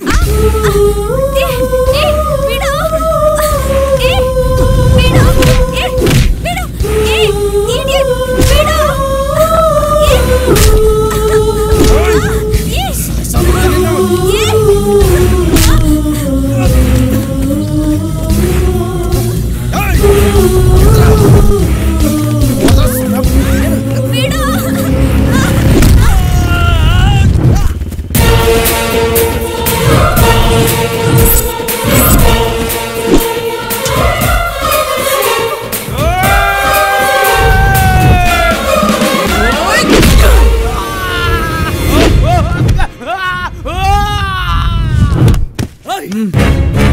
Ah! Mm.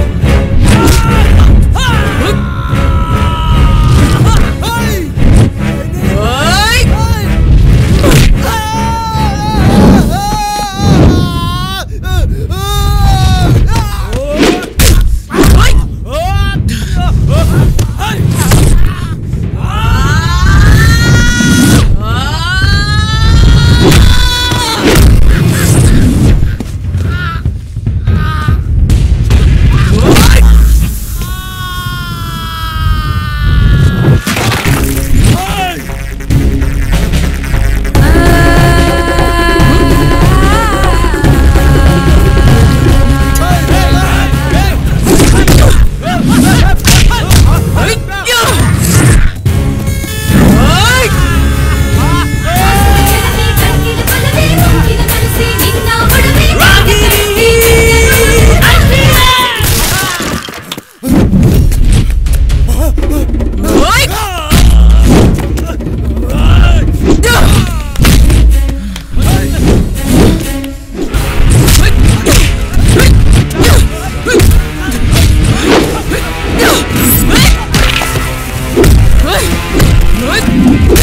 Good.